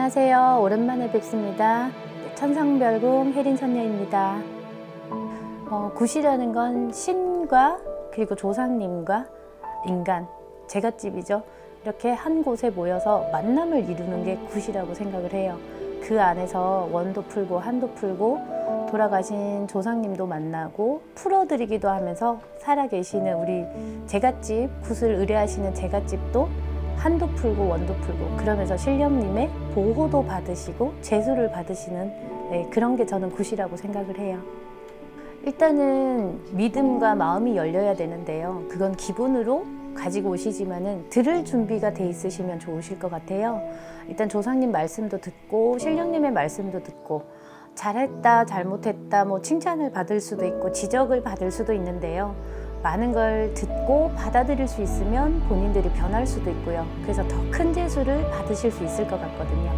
안녕하세요. 오랜만에 뵙습니다. 천상별궁 혜린선녀입니다. 어, 굿이라는 건 신과 그리고 조상님과 인간, 제갓집이죠. 이렇게 한 곳에 모여서 만남을 이루는 게 굿이라고 생각을 해요. 그 안에서 원도 풀고 한도 풀고 돌아가신 조상님도 만나고 풀어드리기도 하면서 살아계시는 우리 제갓집 굿을 의뢰하시는 제갓집도 한도 풀고 원도 풀고 그러면서 신령님의 보호도 받으시고 제수를 받으시는 네, 그런 게 저는 굿이라고 생각을 해요. 일단은 믿음과 마음이 열려야 되는데요. 그건 기본으로 가지고 오시지만은 들을 준비가 돼 있으시면 좋으실 것 같아요. 일단 조상님 말씀도 듣고 신령님의 말씀도 듣고 잘했다 잘못했다 뭐 칭찬을 받을 수도 있고 지적을 받을 수도 있는데요. 많은 걸 듣고 받아들일 수 있으면 본인들이 변할 수도 있고요. 그래서 더 큰 재수를 받으실 수 있을 것 같거든요.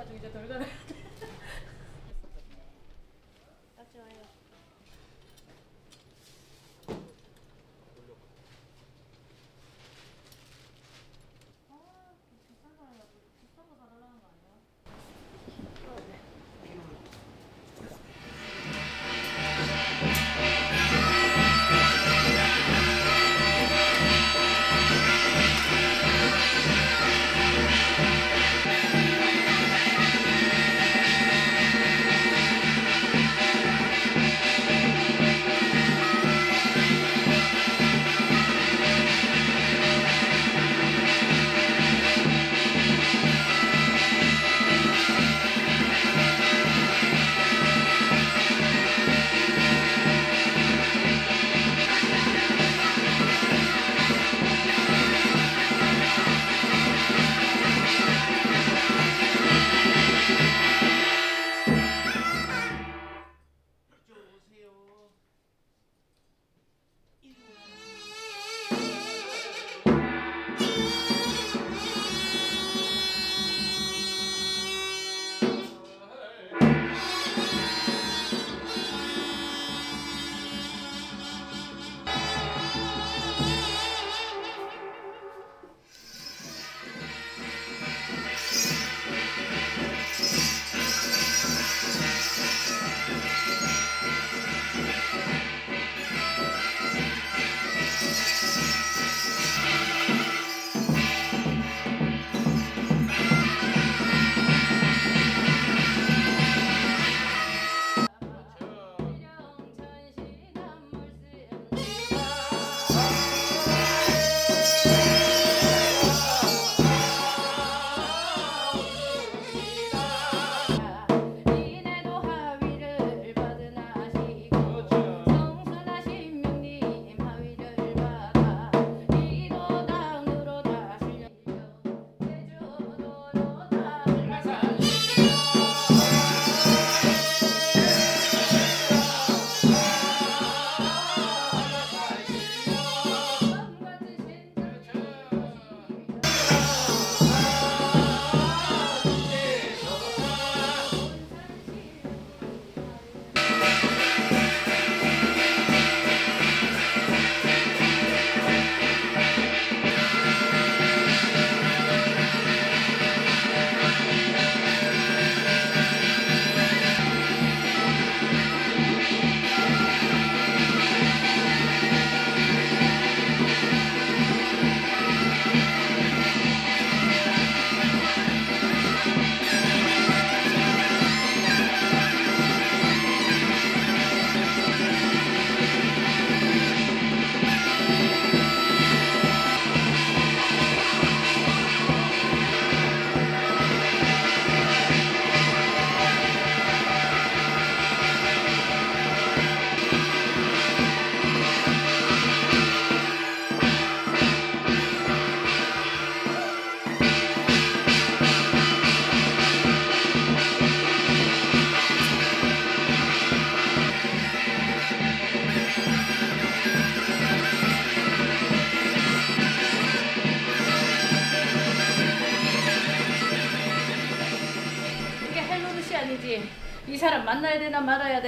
살쪄가지고 이제 덜가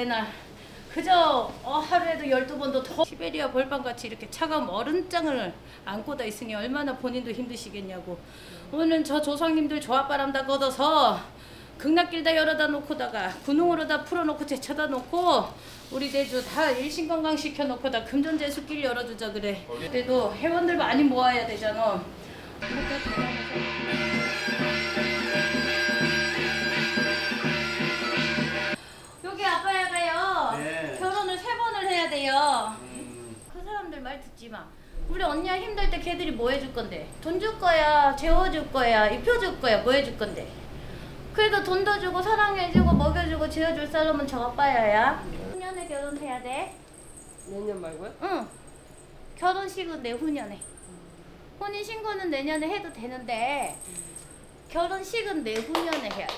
되나 그저 어, 하루에도 열두 번도 더 시베리아 벌방같이 이렇게 차가운 얼음장을 안고 다 있으니 얼마나 본인도 힘드시겠냐고. 오늘 저 조상님들 조합바람 다 걷어서 극락길 다 열어다 놓고다가 군웅으로 다 풀어놓고 제쳐다 놓고 우리 대주 다 일신건강 시켜놓고 다 금전재수길 열어주자 그래. 그래도 회원들 많이 모아야 되잖아 돼요 음, 그 사람들 말 듣지 마. 우리 언니야 힘들 때 걔들이 뭐 해줄 건데? 돈 줄 거야, 재워줄 거야, 입혀줄 거야, 뭐 해줄 건데? 그래도 돈도 주고 사랑해주고 먹여주고 지어줄 사람은 저 아빠야야. 후년에 결혼해야 돼. 내년 말고요? 응. 결혼식은 내후년에. 혼인 신고는 내년에 해도 되는데 결혼식은 내후년에 해야 돼.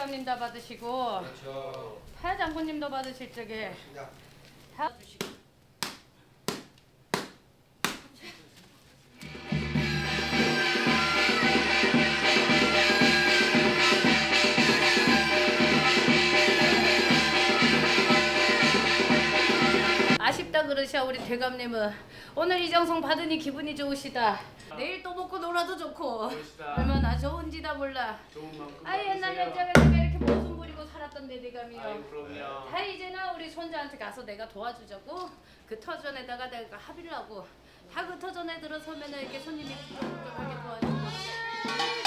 다. 받으시고. 다 장군님도 받으실 적에. 다 받으시고 아쉽다 그러셔 우리 대감님은. 오늘 이정성 받으니 기분이 좋으시다 내일 또 먹고 놀아도 좋고. 얼마나 좋은지 다 몰라. 좋은 만큼 아 옛날. 옛적에 내가 이렇게 모순 부리고 살았던 내 대감이요. 아유 그럼요. 다 이제는 우리 손자한테 가서 내가 도와주자고. 그 터전에다가 내가 합의를 하고 다그 터전에 들어서면은 이렇게 손님이 부족하게 도와주고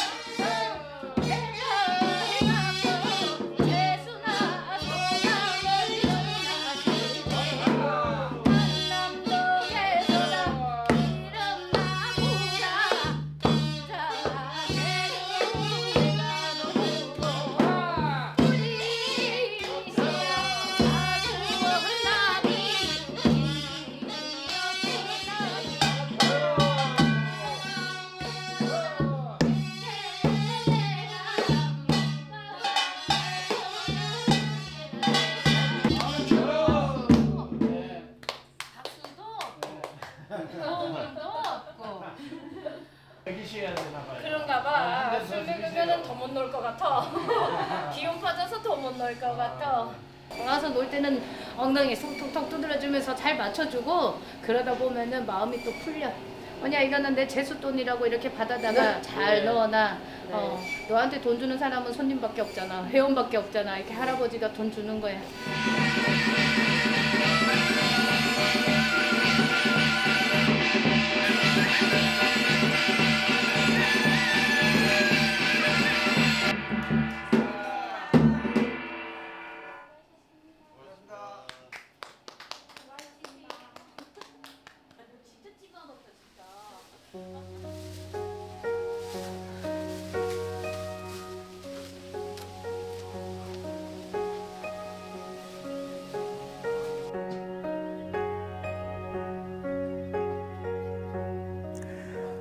애기시해야 되나 봐요. 그런가 봐. 아, 술 힘내서 먹으면 더 못 놀 것 같아. 기운 빠져서 더 못 놀 것 같아. 와서 놀 때는 엉덩이 톡톡톡 두드려주면서 잘 맞춰주고 그러다 보면은 마음이 또 풀려. 뭐냐 이거는 내 제수돈이라고 이렇게 받아다가 잘 넣어놔. 어, 너한테 돈 주는 사람은 손님밖에 없잖아. 회원밖에 없잖아. 이렇게 할아버지가 돈 주는 거야.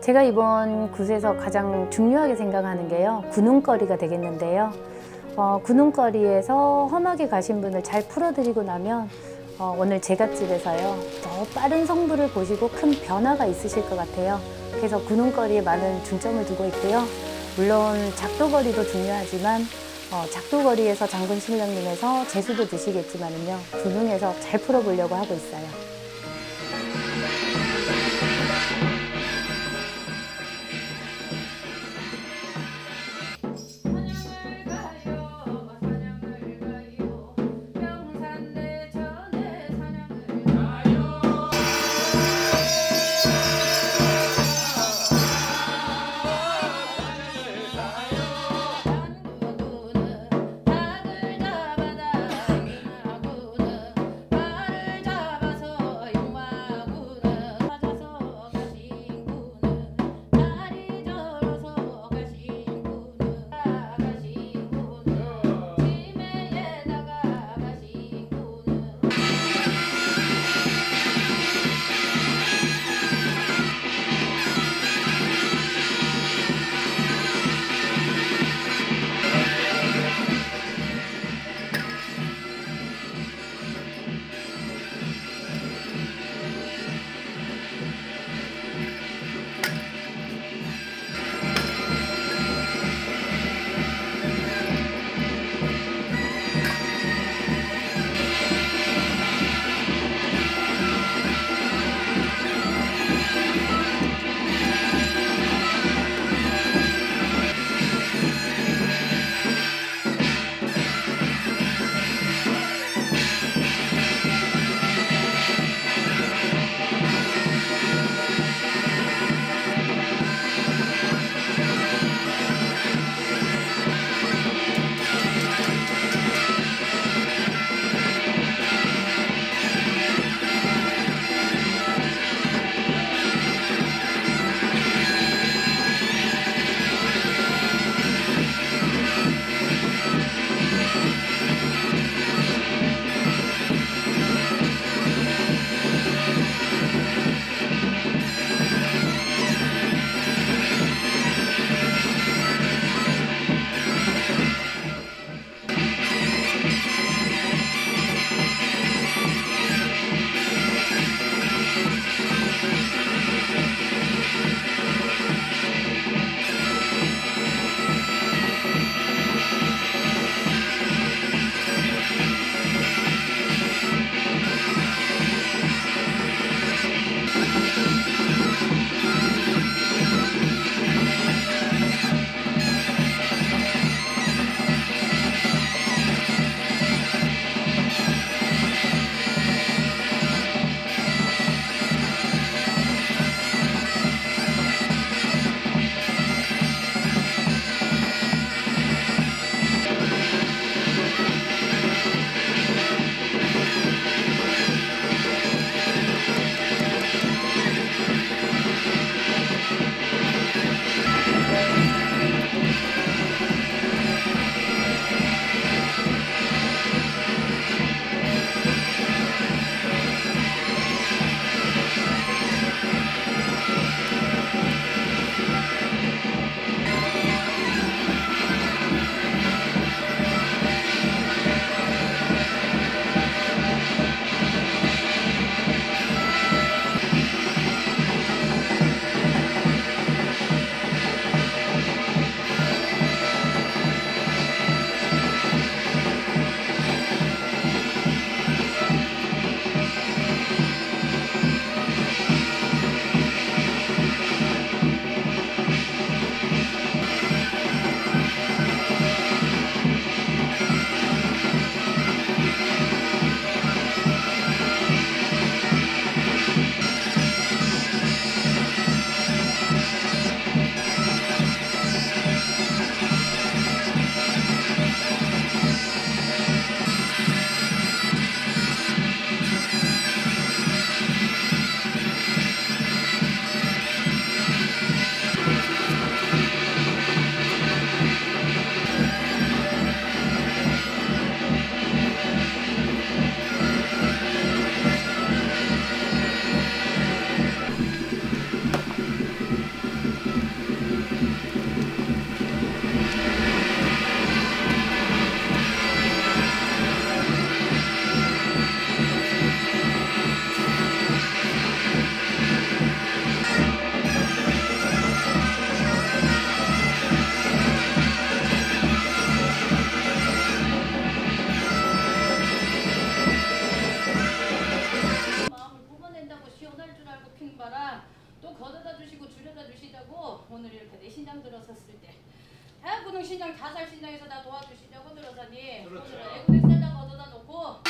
제가 이번 굿에서 가장 중요하게 생각하는 게요. 구능거리가 되겠는데요. 어, 구능거리에서 험하게 가신 분을 잘 풀어드리고 나면 어, 오늘 제갓집에서요. 더 빠른 성부를 보시고 큰 변화가 있으실 것 같아요. 그래서 구능거리에 많은 중점을 두고 있고요. 물론 작도거리도 중요하지만 어, 작도거리에서 장군 신령님에서 재수도 드시겠지만은요. 구능에서 잘 풀어보려고 하고 있어요. 가지고 오늘 이렇게 내 신장 들어섰을 때 아, 대학구동 신장 자살 신장에서 나 도와주시냐고 들어서니 그렇죠. 오늘은 애국의 살다 걷어다 놓고.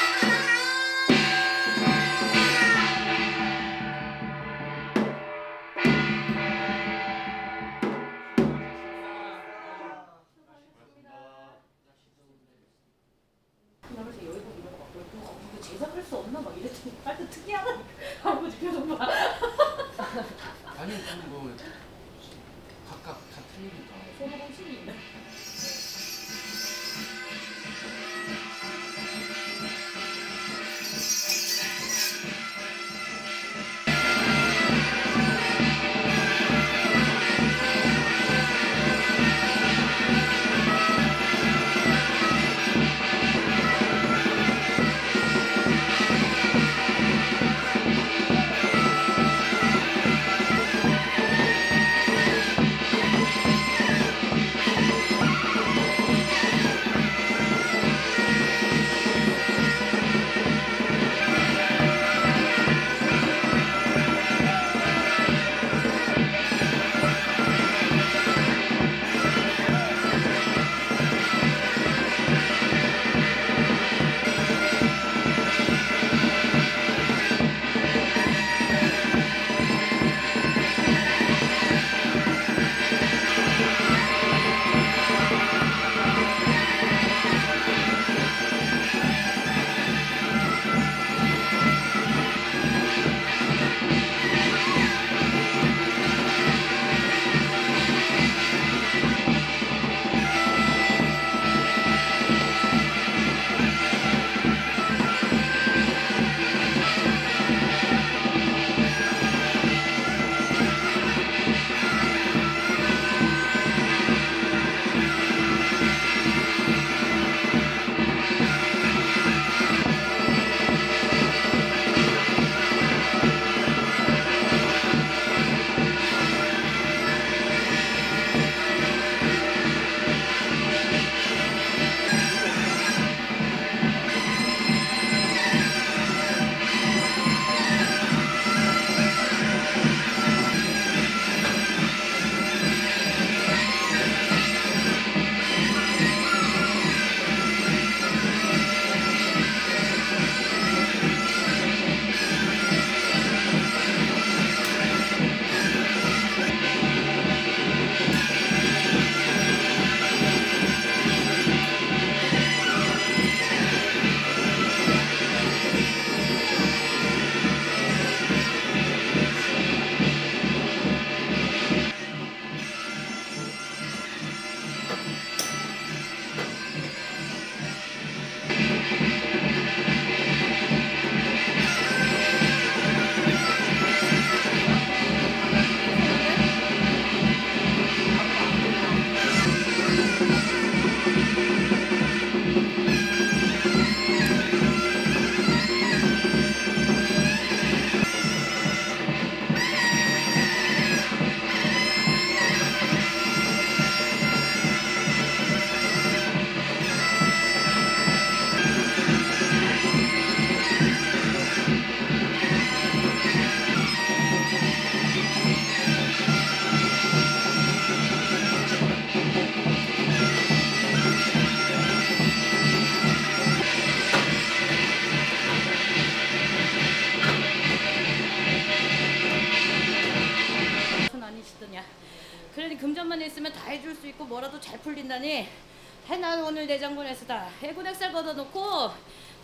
오늘 내장군에서 다 해군 액살 걷어놓고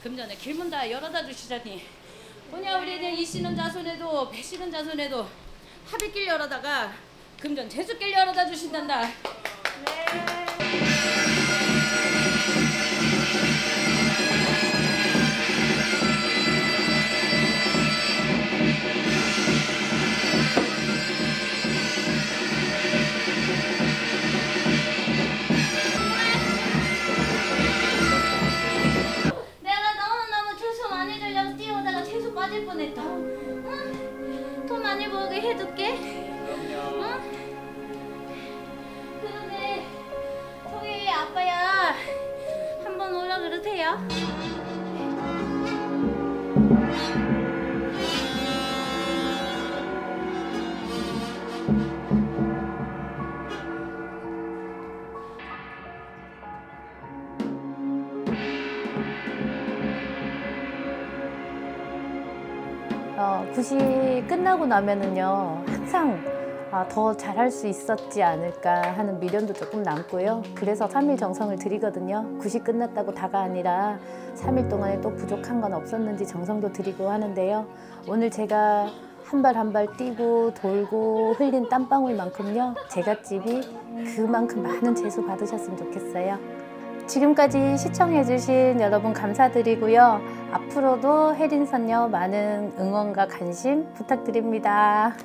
금전에 길문 다 열어다 주시자니. 뭐냐 우리는 이 씨는 자손에도 배 씨는 자손에도 합의길 열어다가 금전 재수길 열어다 주신단다. 내 어, 굿이 끝나고 나면은요 항상 아, 더 잘할 수 있었지 않을까 하는 미련도 조금 남고요. 그래서 3일 정성을 드리거든요. 굿이 끝났다고 다가 아니라 3일 동안에 또 부족한 건 없었는지 정성도 드리고 하는데요. 오늘 제가 한 발 한 발 뛰고 돌고 흘린 땀방울만큼요. 제갓집이 그만큼 많은 재수 받으셨으면 좋겠어요. 지금까지 시청해주신 여러분 감사드리고요. 앞으로도 혜린선녀 많은 응원과 관심 부탁드립니다.